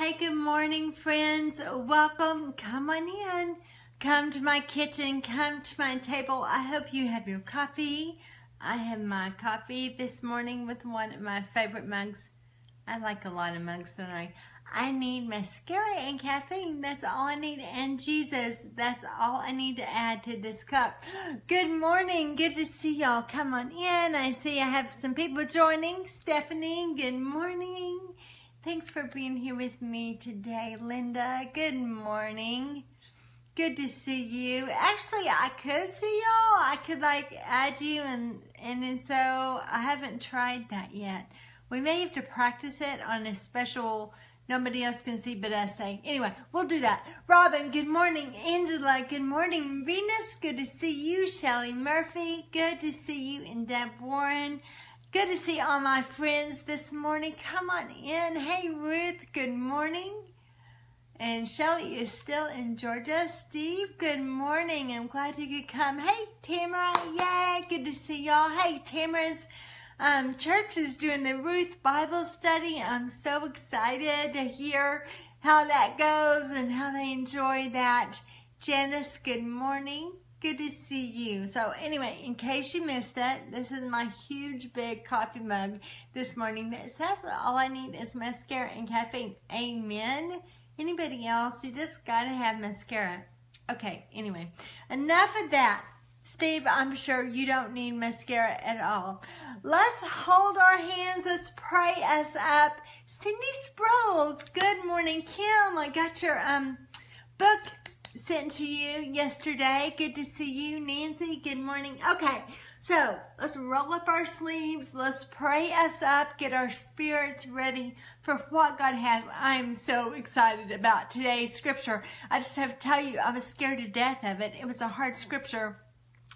Hey, good morning, friends. Welcome. Come on in. Come to my kitchen. Come to my table. I hope you have your coffee. I have my coffee this morning with one of my favorite mugs. I like a lot of mugs, don't I? I need mascara and caffeine. That's all I need. And Jesus, that's all I need to add to this cup. Good morning. Good to see y'all. Come on in. I see I have some people joining. Stephanie, good morning. Thanks for being here with me today, Linda. Good morning. Good to see you. Actually, I could see y'all. I could like add you and and so I haven't tried that yet. We may have to practice it on a special nobody else can see but us saying. Anyway, we'll do that. Robin, good morning. Angela, good morning. Venus, good to see you. Shelly Murphy, good to see you. And Deb Warren, good to see all my friends this morning. Come on in. Hey, Ruth, good morning. And Shelly is still in Georgia. Steve, good morning. I'm glad you could come. Hey, Tamara, yay, good to see y'all. Hey, Tamara's um, church is doing the Ruth Bible study. I'm so excited to hear how that goes and how they enjoy that. Janice, good morning. Good to see you. So anyway, in case you missed it, this is my huge big coffee mug this morning that says all I need is mascara and caffeine. Amen. Anybody else? You just gotta have mascara. Okay, anyway, enough of that. Steve, I'm sure you don't need mascara at all. Let's hold our hands. Let's pray us up. Cindy Sproles, good morning. Kim, I got your um book sent to you yesterday. Good to see you. Nancy, good morning. Okay, so let's roll up our sleeves. Let's pray us up, get our spirits ready for what God has. I'm so excited about today's scripture. I just have to tell you, I was scared to death of it. It was a hard scripture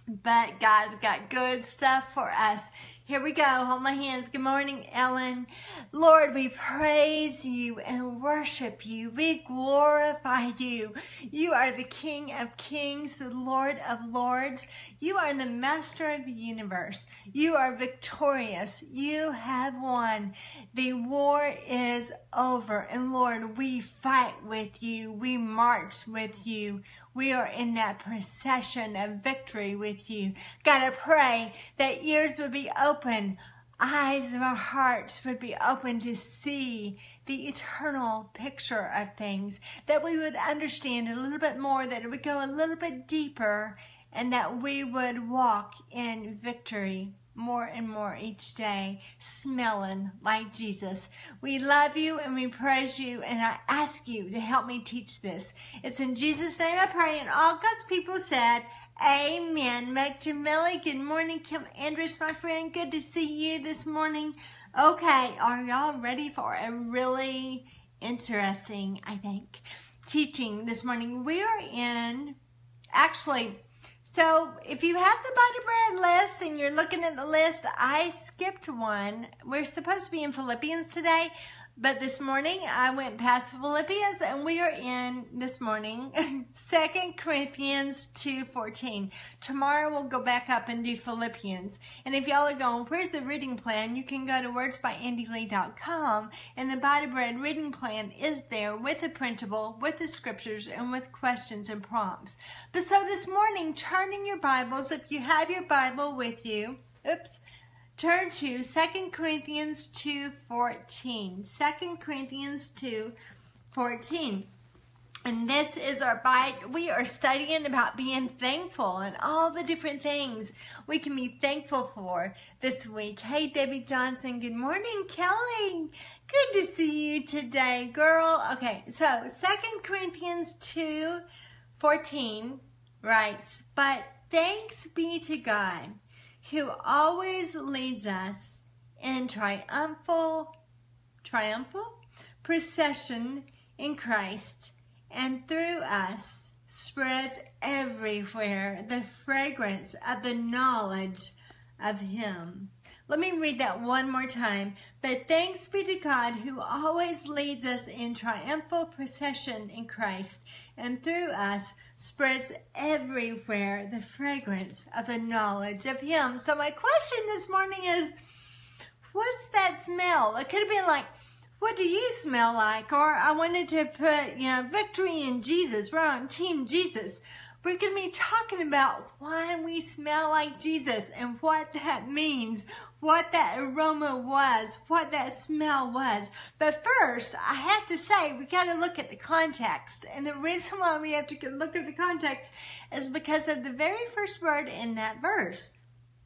but God's got good stuff for us. Here we go. Hold my hands. Good morning, Ellen. Lord, we praise you and worship you. We glorify you. You are the King of kings, the Lord of lords. You are the master of the universe. You are victorious. You have won. The war is over. And Lord, we fight with you. We march with you. We are in that procession of victory with you. God, I pray that ears would be open, eyes of our hearts would be open to see the eternal picture of things, that we would understand a little bit more, that it would go a little bit deeper, and that we would walk in victory more and more each day, smelling like Jesus. We love you and we praise you, and I ask you to help me teach this. It's in Jesus' name I pray, and all God's people said, Amen. Meg Jamili, good morning. Kim Andrews, my friend, good to see you this morning. Okay, are y'all ready for a really interesting, I think, teaching this morning? We are in, actually, so if you have the Body Bread list and you're looking at the list, I skipped one. We're supposed to be in Philippians today, but this morning I went past Philippians and we are in this morning Second Corinthians 2.14. Tomorrow we'll go back up and do Philippians. And if y'all are going, where's the reading plan? You can go to wordsbyandylee.com and the Body Bread reading plan is there with the printable, with the scriptures, and with questions and prompts. But so this morning, turning your Bibles, if you have your Bible with you, oops, turn to 2 Corinthians 2.14. 2 Corinthians 2.14. And this is our bite. We are studying about being thankful and all the different things we can be thankful for this week. Hey, Debbie Johnson. Good morning, Kelly. Good to see you today, girl. Okay, so 2 Corinthians 2, 14 writes, But thanks be to God who always leads us in triumphal, triumphal procession in Christ, and through us spreads everywhere the fragrance of the knowledge of Him. Let me read that one more time. But thanks be to God who always leads us in triumphal procession in Christ, and through us spreads everywhere the fragrance of the knowledge of Him. So my question this morning is, what's that smell? It could have been like, what do you smell like? Or I wanted to put, you know, victory in Jesus. We're on Team Jesus. We're going to be talking about why we smell like Jesus and what that means, what that aroma was, what that smell was. But first, I have to say, we got to look at the context. And the reason why we have to look at the context is because of the very first word in that verse.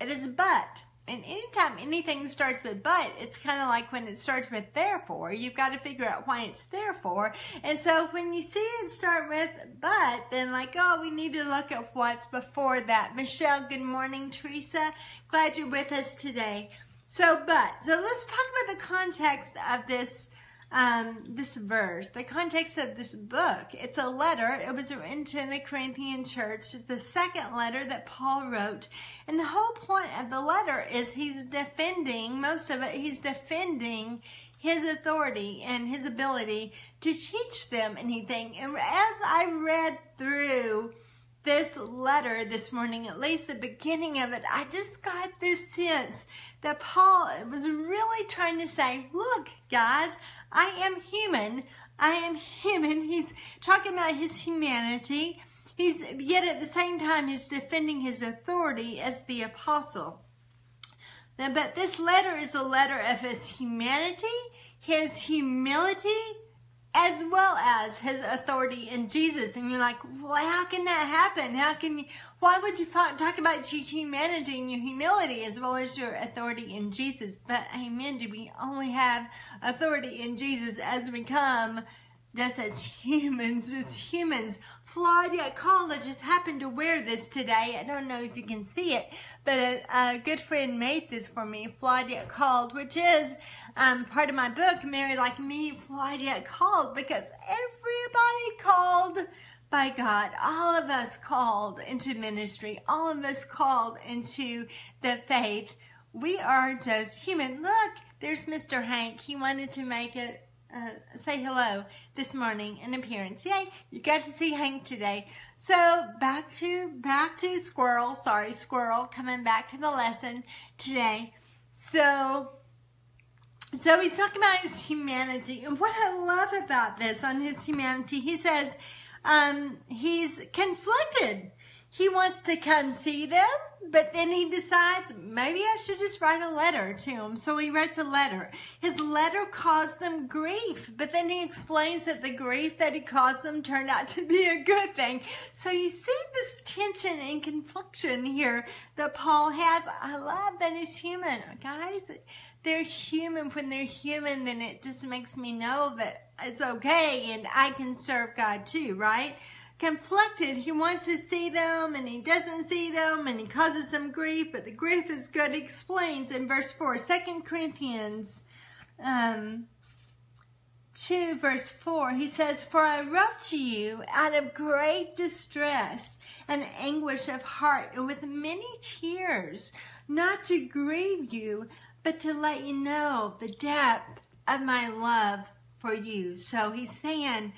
It is but. And anytime anything starts with but, it's kind of like when it starts with therefore, you've got to figure out why it's therefore. And so when you see it start with but, then like, oh, we need to look at what's before that. Michelle, good morning. Teresa, glad you're with us today. So, but, so let's talk about the context of this um, this verse, the context of this book. It's a letter. It was written to the Corinthian church. It's the second letter that Paul wrote. And the whole point of the letter is he's defending, most of it, he's defending his authority and his ability to teach them anything. And as I read through this letter this morning, at least the beginning of it, I just got this sense that Paul was really trying to say, look, guys, I am human. I am human. He's talking about his humanity. He's yet at the same time he's defending his authority as the apostle. But this letter is a letter of his humanity, his humility, as well as his authority in Jesus. And you're like, well, how can that happen? How can you, why would you talk about your humanity and your humility as well as your authority in Jesus? But amen, do we only have authority in Jesus as we come just as humans, just humans, flawed yet called. I just happened to wear this today. I don't know if you can see it, but a, a good friend made this for me, flawed yet called, which is um, part of my book, Mary Like Me, Yet Called, because everybody called by God, all of us called into ministry, all of us called into the faith. We are just human. Look, there's Mr. Hank. He wanted to make it uh, say hello this morning, an appearance. Yay, you got to see Hank today. So back to, back to Squirrel, sorry, Squirrel, coming back to the lesson today. So so he's talking about his humanity. And what I love about this on his humanity, he says um, he's conflicted. He wants to come see them, but then he decides maybe I should just write a letter to him. So he writes a letter. His letter caused them grief, but then he explains that the grief that he caused them turned out to be a good thing. So you see this tension and confliction here that Paul has. I love that he's human, guys they're human. When they're human, then it just makes me know that it's okay and I can serve God too, right? Conflicted, he wants to see them and he doesn't see them and he causes them grief, but the grief is good. He explains in verse 4, 2 Corinthians um, 2 verse 4, he says, For I wrote to you out of great distress and anguish of heart and with many tears, not to grieve you, but to let you know the depth of my love for you. So he's saying,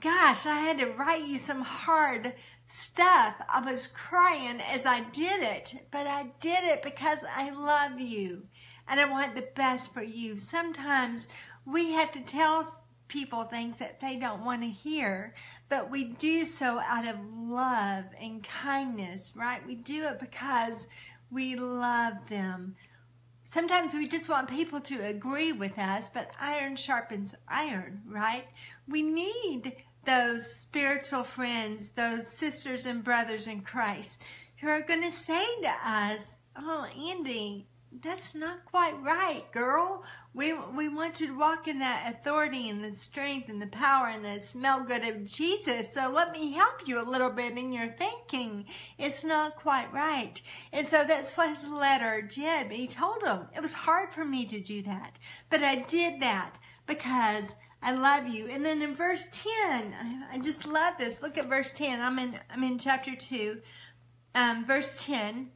gosh, I had to write you some hard stuff. I was crying as I did it, but I did it because I love you and I want the best for you. Sometimes we have to tell people things that they don't want to hear, but we do so out of love and kindness, right? We do it because we love them. Sometimes we just want people to agree with us, but iron sharpens iron, right? We need those spiritual friends, those sisters and brothers in Christ who are going to say to us, oh, Andy, that's not quite right, girl. We, we want you to walk in that authority and the strength and the power and the smell good of Jesus. So let me help you a little bit in your thinking. It's not quite right. And so that's what his letter did. He told him it was hard for me to do that. But I did that because I love you. And then in verse 10, I just love this. Look at verse 10. I'm in, I'm in chapter 2, um, verse 10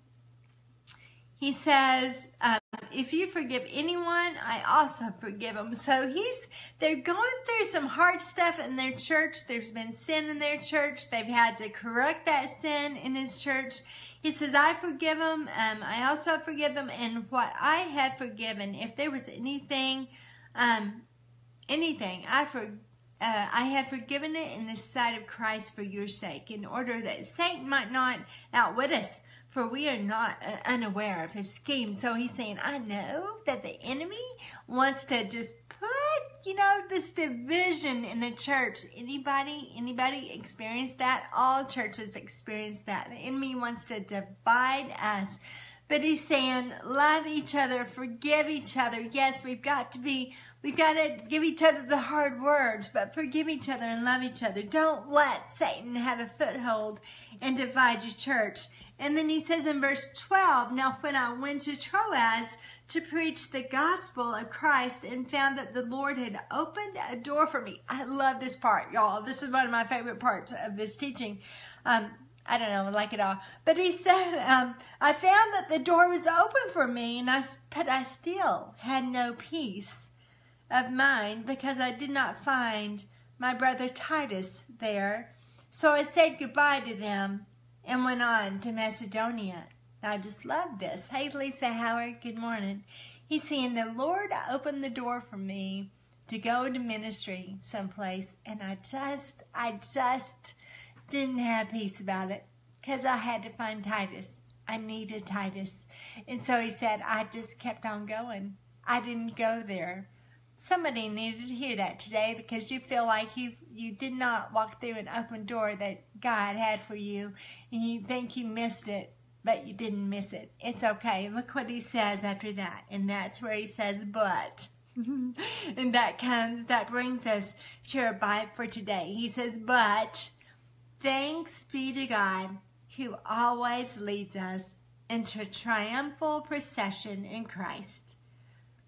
he says, um, if you forgive anyone, I also forgive them. So he's, they're going through some hard stuff in their church. There's been sin in their church. They've had to correct that sin in his church. He says, I forgive them. Um, I also forgive them. And what I have forgiven, if there was anything, um, anything, I for uh, I have forgiven it in the sight of Christ for your sake, in order that Satan might not outwit us, for we are not uh, unaware of his scheme. So he's saying, I know that the enemy wants to just put, you know, this division in the church. Anybody, anybody experience that? All churches experience that. The enemy wants to divide us. But he's saying, love each other, forgive each other. Yes, we've got to be We've got to give each other the hard words, but forgive each other and love each other. Don't let Satan have a foothold and divide your church. And then he says in verse 12, Now when I went to Troas to preach the gospel of Christ and found that the Lord had opened a door for me. I love this part, y'all. This is one of my favorite parts of this teaching. Um, I don't know, like it all. But he said, um, I found that the door was open for me, and I, but I still had no peace of mind because I did not find my brother Titus there. So I said goodbye to them and went on to Macedonia. I just love this. Hey, Lisa Howard, good morning. He's saying, The Lord opened the door for me to go to ministry someplace, and I just, I just didn't have peace about it because I had to find Titus. I needed Titus. And so he said, I just kept on going. I didn't go there Somebody needed to hear that today because you feel like you you did not walk through an open door that God had for you and you think you missed it, but you didn't miss it. It's okay. Look what he says after that. And that's where he says, but. and that comes, that brings us to our Bible for today. He says, but thanks be to God who always leads us into a triumphal procession in Christ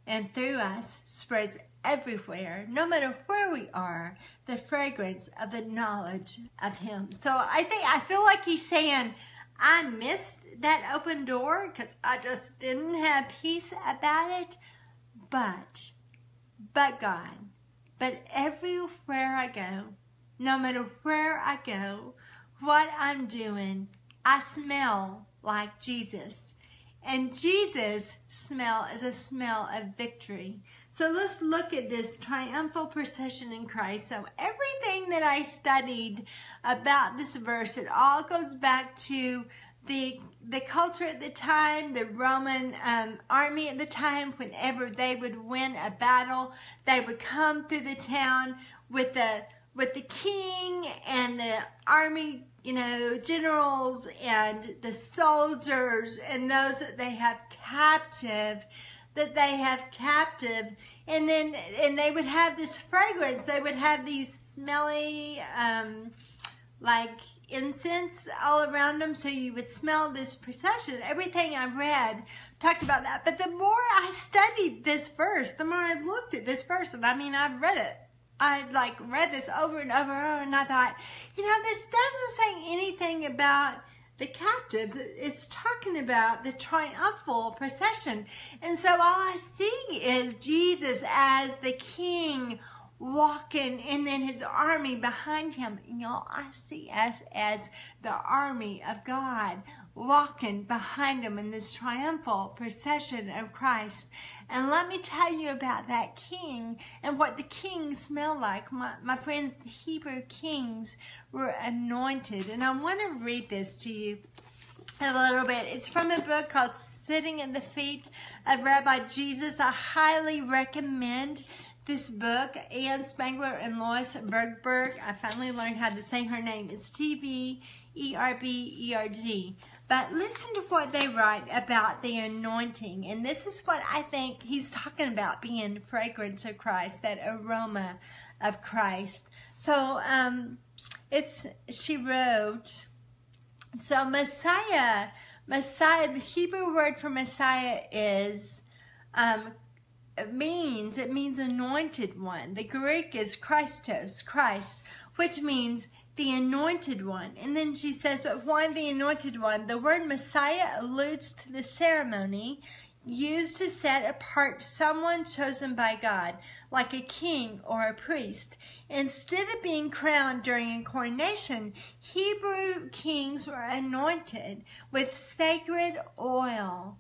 and through us spreads everywhere, no matter where we are, the fragrance of the knowledge of Him. So I think, I feel like He's saying, I missed that open door because I just didn't have peace about it. But, but God, but everywhere I go, no matter where I go, what I'm doing, I smell like Jesus. And Jesus' smell is a smell of victory. So let's look at this triumphal procession in Christ. So everything that I studied about this verse, it all goes back to the the culture at the time, the Roman um, army at the time, whenever they would win a battle, they would come through the town with the with the king and the army you know, generals and the soldiers and those that they have captive, that they have captive. And then, and they would have this fragrance. They would have these smelly, um, like incense all around them. So you would smell this procession. Everything I read talked about that. But the more I studied this verse, the more I looked at this verse, and I mean, I've read it I like read this over and over and I thought, you know, this doesn't say anything about the captives. It's talking about the triumphal procession. And so all I see is Jesus as the king walking and then his army behind him. You know, I see us as the army of God walking behind him in this triumphal procession of Christ. And let me tell you about that king and what the kings smelled like. My, my friends, the Hebrew kings were anointed. And I want to read this to you a little bit. It's from a book called Sitting at the Feet of Rabbi Jesus. I highly recommend this book. Ann Spangler and Lois Tverberg. I finally learned how to say her name. It's T-V-E-R-B-E-R-G. But listen to what they write about the anointing. And this is what I think he's talking about being fragrance of Christ, that aroma of Christ. So um, it's she wrote, so Messiah, Messiah, the Hebrew word for Messiah is um, it means it means anointed one. The Greek is Christos, Christ, which means the anointed one. And then she says, but why the anointed one? The word Messiah alludes to the ceremony used to set apart someone chosen by God, like a king or a priest. Instead of being crowned during a coronation, Hebrew kings were anointed with sacred oil.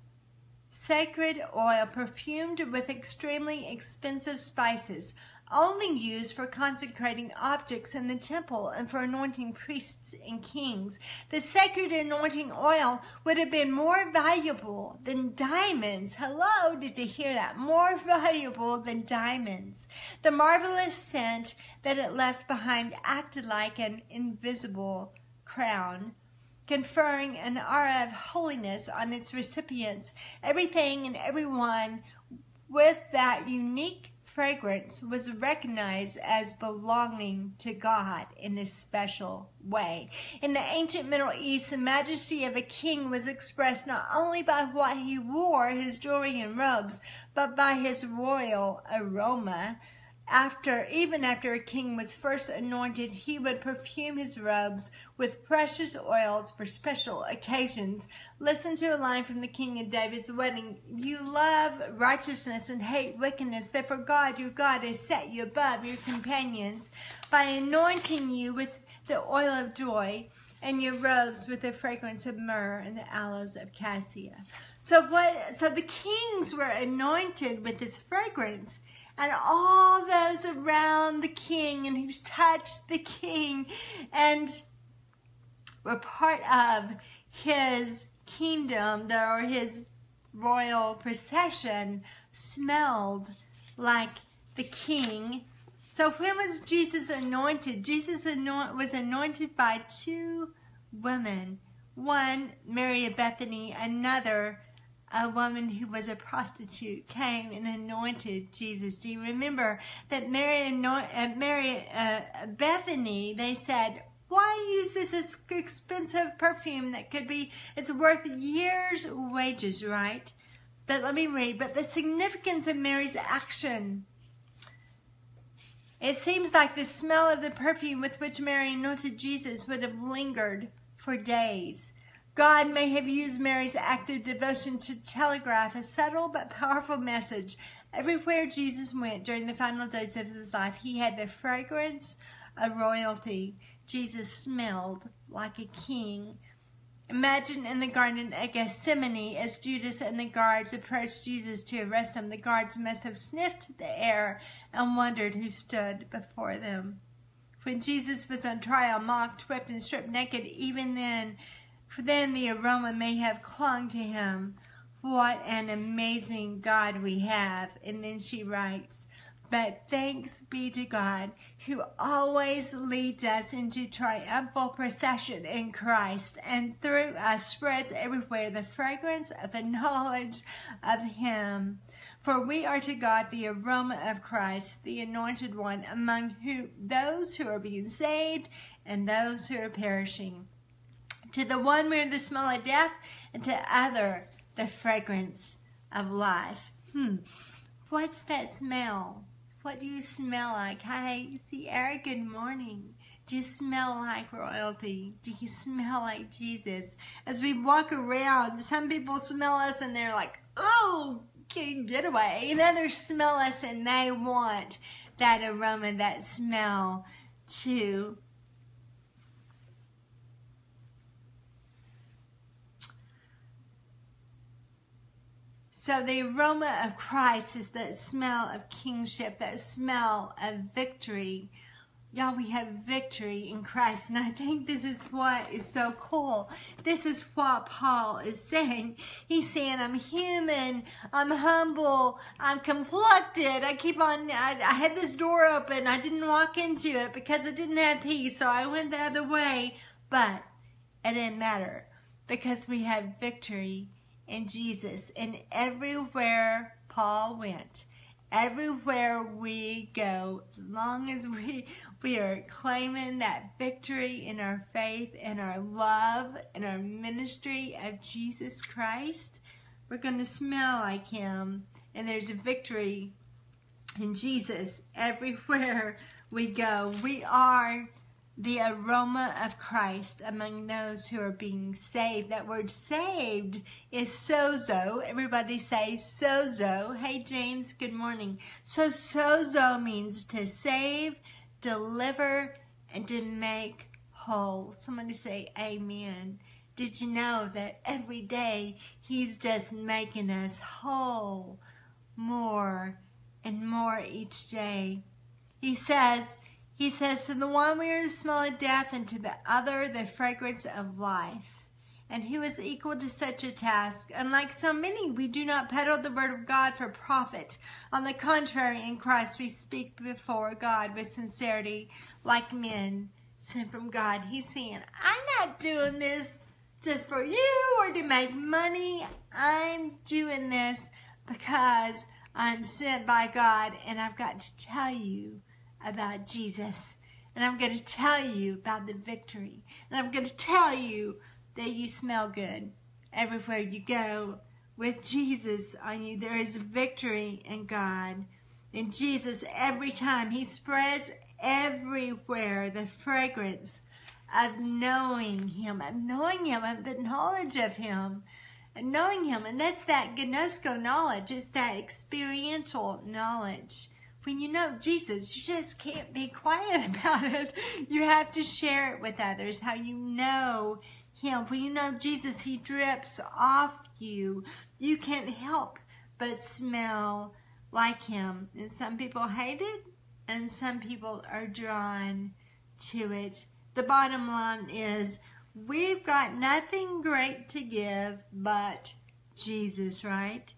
Sacred oil perfumed with extremely expensive spices only used for consecrating objects in the temple and for anointing priests and kings. The sacred anointing oil would have been more valuable than diamonds. Hello, did you hear that? More valuable than diamonds. The marvelous scent that it left behind acted like an invisible crown conferring an aura of holiness on its recipients. Everything and everyone with that unique fragrance was recognized as belonging to God in a special way. In the ancient Middle East, the majesty of a king was expressed not only by what he wore, his jewelry and robes, but by his royal aroma after even after a king was first anointed he would perfume his robes with precious oils for special occasions. Listen to a line from the king of david's wedding. You love righteousness and hate wickedness. Therefore god your god has set you above your companions by anointing you with the oil of joy and your robes with the fragrance of myrrh and the aloes of cassia. So what so the kings were anointed with this fragrance and all those around the king and who touched the king and were part of his kingdom or his royal procession smelled like the king. So when was Jesus anointed? Jesus was anointed by two women. One, Mary of Bethany, another, a woman who was a prostitute came and anointed Jesus. Do you remember that Mary, uh, Mary uh, Bethany, they said, why use this expensive perfume that could be, it's worth years' wages, right? But let me read, but the significance of Mary's action. It seems like the smell of the perfume with which Mary anointed Jesus would have lingered for days. God may have used Mary's active devotion to telegraph a subtle but powerful message. Everywhere Jesus went during the final days of his life, he had the fragrance of royalty. Jesus smelled like a king. Imagine in the Garden of Gethsemane as Judas and the guards approached Jesus to arrest him. The guards must have sniffed the air and wondered who stood before them. When Jesus was on trial, mocked, whipped, and stripped naked, even then for then the aroma may have clung to him. What an amazing God we have. And then she writes, but thanks be to God who always leads us into triumphal procession in Christ and through us spreads everywhere the fragrance of the knowledge of him. For we are to God the aroma of Christ, the anointed one, among who, those who are being saved and those who are perishing. To the one we're the smell of death, and to other the fragrance of life. Hmm. What's that smell? What do you smell like? Hi, Sierra, good morning. Do you smell like royalty? Do you smell like Jesus? As we walk around, some people smell us and they're like, oh, get away. And others smell us and they want that aroma, that smell to So the aroma of Christ is the smell of kingship, that smell of victory. Y'all, we have victory in Christ. And I think this is what is so cool. This is what Paul is saying. He's saying, I'm human. I'm humble. I'm conflicted. I keep on, I, I had this door open. I didn't walk into it because I didn't have peace. So I went the other way. But it didn't matter because we have victory in Jesus. And everywhere Paul went, everywhere we go, as long as we, we are claiming that victory in our faith and our love and our ministry of Jesus Christ, we're going to smell like him. And there's a victory in Jesus everywhere we go. We are the aroma of Christ among those who are being saved. That word saved is sozo. Everybody say sozo. Hey James, good morning. So sozo means to save, deliver, and to make whole. Somebody say amen. Did you know that every day he's just making us whole more and more each day? He says, he says, to the one we are the smell of death, and to the other the fragrance of life. And who is equal to such a task? Unlike so many, we do not peddle the word of God for profit. On the contrary, in Christ we speak before God with sincerity, like men sent from God. He's saying, I'm not doing this just for you or to make money. I'm doing this because I'm sent by God and I've got to tell you about Jesus. And I'm going to tell you about the victory. And I'm going to tell you that you smell good everywhere you go. With Jesus on you, there is a victory in God. In Jesus, every time He spreads everywhere the fragrance of knowing Him, of knowing Him, of the knowledge of Him, and knowing Him. And that's that gnosko knowledge, it's that experiential knowledge when you know Jesus, you just can't be quiet about it. You have to share it with others, how you know him. When you know Jesus, he drips off you. You can't help but smell like him. And some people hate it, and some people are drawn to it. The bottom line is we've got nothing great to give but Jesus, right?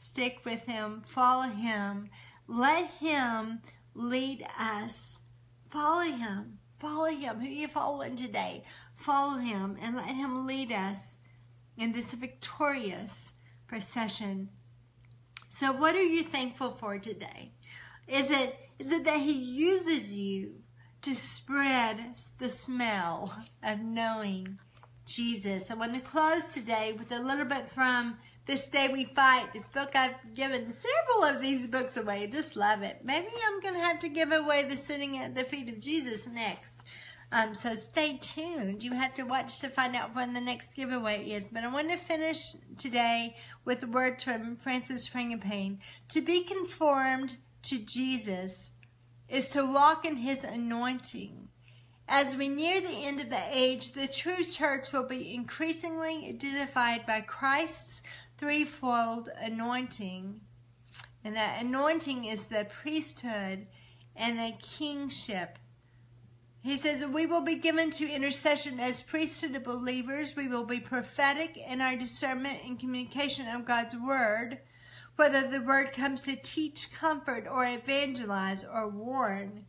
Stick with him, follow him, let him lead us. Follow him, follow him. Who you following today? Follow him and let him lead us in this victorious procession. So what are you thankful for today? Is it is it that he uses you to spread the smell of knowing Jesus? I want to close today with a little bit from this Day We Fight. This book, I've given several of these books away. Just love it. Maybe I'm going to have to give away the Sitting at the Feet of Jesus next. Um, so stay tuned. You have to watch to find out when the next giveaway is. But I want to finish today with a word from Francis Frangipane. To be conformed to Jesus is to walk in his anointing. As we near the end of the age, the true church will be increasingly identified by Christ's threefold anointing. And that anointing is the priesthood and the kingship. He says, We will be given to intercession as priesthood of believers. We will be prophetic in our discernment and communication of God's word, whether the word comes to teach, comfort, or evangelize or warn.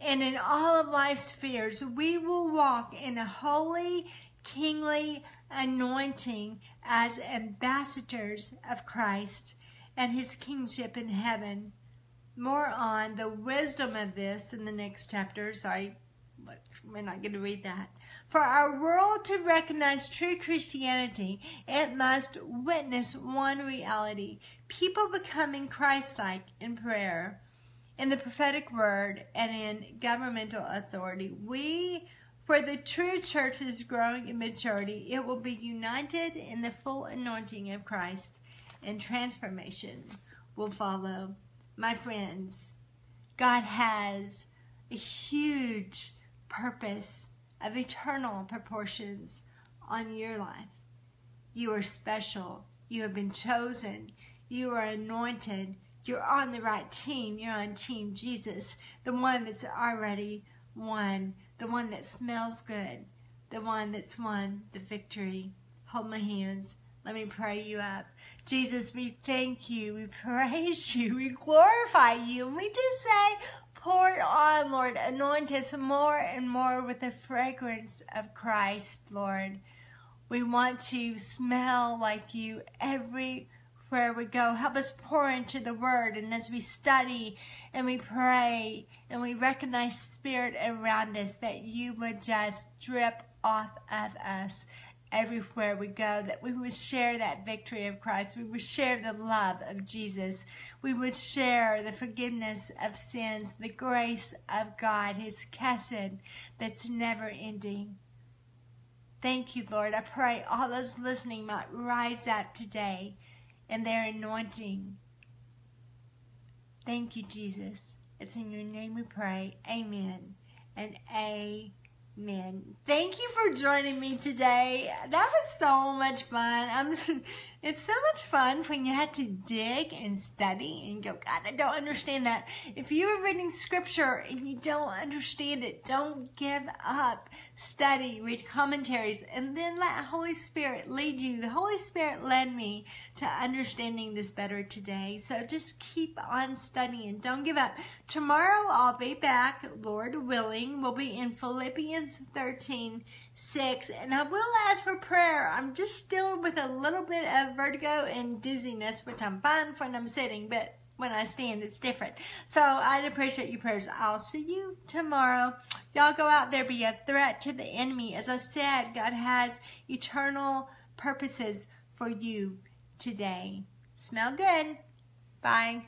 And in all of life's spheres, we will walk in a holy, kingly anointing as ambassadors of Christ and his kingship in heaven. More on the wisdom of this in the next chapter. Sorry, we're not going to read that. For our world to recognize true Christianity, it must witness one reality people becoming Christ like in prayer, in the prophetic word, and in governmental authority. We where the true church is growing in maturity, it will be united in the full anointing of Christ, and transformation will follow. My friends, God has a huge purpose of eternal proportions on your life. You are special. You have been chosen. You are anointed. You're on the right team. You're on Team Jesus, the one that's already won the one that smells good, the one that's won the victory. Hold my hands. Let me pray you up. Jesus, we thank you. We praise you. We glorify you. And we just say, pour it on, Lord. Anoint us more and more with the fragrance of Christ, Lord. We want to smell like you every where we go. Help us pour into the word. And as we study and we pray and we recognize spirit around us, that you would just drip off of us everywhere we go, that we would share that victory of Christ. We would share the love of Jesus. We would share the forgiveness of sins, the grace of God, His chesed that's never ending. Thank you, Lord. I pray all those listening might rise up today and their anointing. Thank you, Jesus. It's in your name we pray. Amen and amen. Thank you for joining me today. That was so much fun. I'm It's so much fun when you have to dig and study and go, God, I don't understand that. If you are reading scripture and you don't understand it, don't give up. Study, read commentaries, and then let the Holy Spirit lead you. The Holy Spirit led me to understanding this better today. So just keep on studying. Don't give up. Tomorrow I'll be back, Lord willing. We'll be in Philippians 13 6. And I will ask for prayer. I'm just still with a little bit of vertigo and dizziness, which I'm fine when I'm sitting, but when I stand, it's different. So I'd appreciate your prayers. I'll see you tomorrow. Y'all go out there, be a threat to the enemy. As I said, God has eternal purposes for you today. Smell good. Bye.